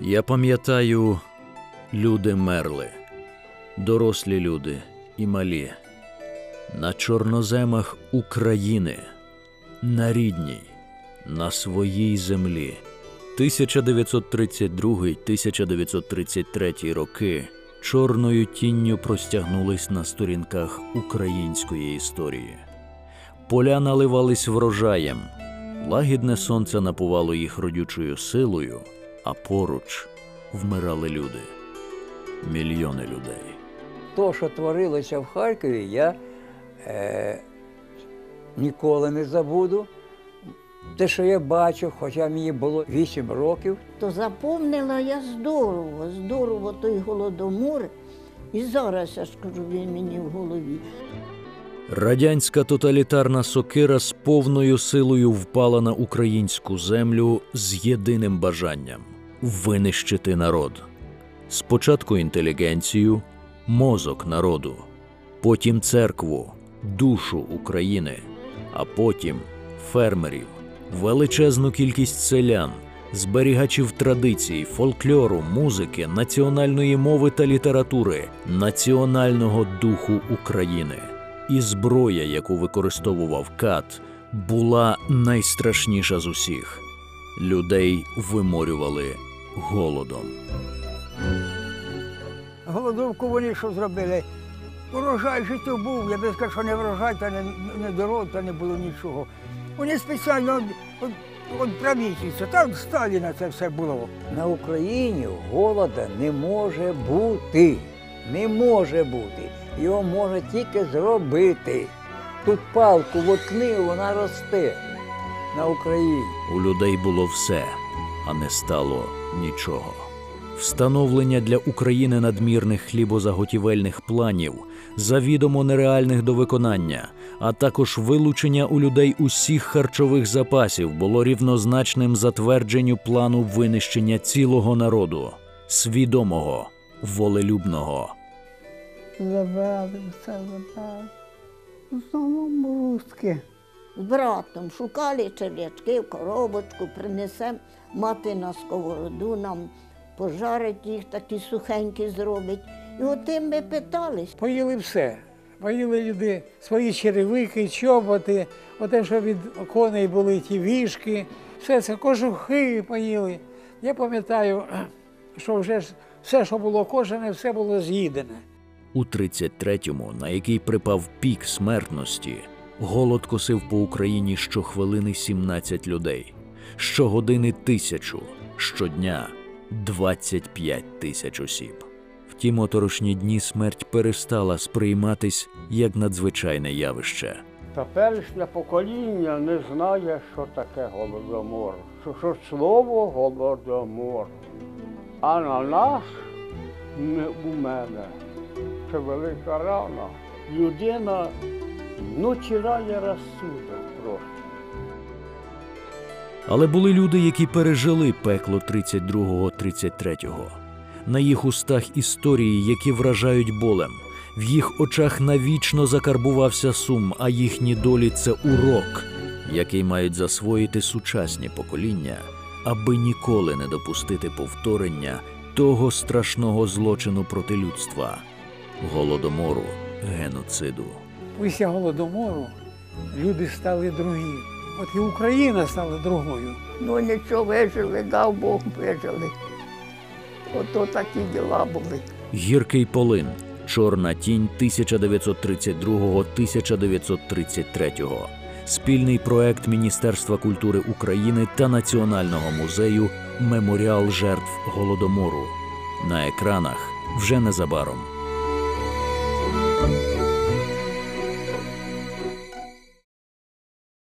Я пам'ятаю, люди мерли, дорослі люди і малі, на чорноземах України, на рідній, на своїй землі. 1932-1933 роки чорною тінню простягнулись на сторінках української історії. Поля наливались врожаєм, лагідне сонце напувало їх родючою силою, а поруч вмирали люди, мільйони людей. То, що творилося в Харкові, я е, ніколи не забуду. Те, що я бачив, хоча мені було 8 років, То запомнила я здорово, здорово той голодомор. І зараз я скажу, він мені в голові. Радянська тоталітарна сокира з повною силою впала на українську землю з єдиним бажанням винищити народ. Спочатку інтелігенцію, мозок народу, потім церкву, душу України, а потім фермерів, величезну кількість селян, зберігачів традицій, фольклору, музики, національної мови та літератури, національного духу України. І зброя, яку використовував кат, була найстрашніша з усіх. Людей виморювали голодом. голодовку вони що зробили? Урожай то був, я би сказав, що не врожай, та не, не дорог, та не було нічого. Вони спеціально от, от, там Сталіна це все було. На Україні голода не може бути. Не може бути. Його може тільки зробити. Тут палку воткни, вона росте на Україні. У людей було все, а не стало нічого. Встановлення для України надмірних хлібозаготівельних планів, завідомо нереальних до виконання, а також вилучення у людей усіх харчових запасів було рівнозначним затвердженню плану винищення цілого народу, свідомого, волелюбного. Забрали все, забрали. В основному русські. З братом шукали черв'ячки в коробочку, принесемо, мати на сковороду нам пожарить їх, такі сухенькі зробить. І отим ми питались. Поїли все. Поїли люди свої черевики, чоботи, оте, що від коней були ті вішки, все це кожухи поїли. Я пам'ятаю, що вже все, що було кожане, все було з'їдене. У 33-му, на який припав пік смертності, голод косив по Україні щохвилини 17 людей, щогодини тисячу, щодня 25 тисяч осіб. В ті моторошні дні смерть перестала сприйматись як надзвичайне явище. Теперішнє покоління не знає, що таке голодомор, що, що слово голодомор. А на нас, не у мене, це велика рана. Людина ну, тірає розсудок просто. Але були люди, які пережили пекло 32-33-го. На їх устах історії, які вражають болем. В їх очах навічно закарбувався сум, а їхні долі це урок, який мають засвоїти сучасні покоління, аби ніколи не допустити повторення того страшного злочину проти людства голодомору, геноциду. Після голодомору люди стали другі. От і Україна стала другою. Ну нічого вижили, дав Бог вижили. Ото такі діла були. Гіркий полин. Чорна тінь 1932-1933. Спільний проект Міністерства культури України та Національного музею Меморіал жертв голодомору. На екранах вже незабаром. Thank you.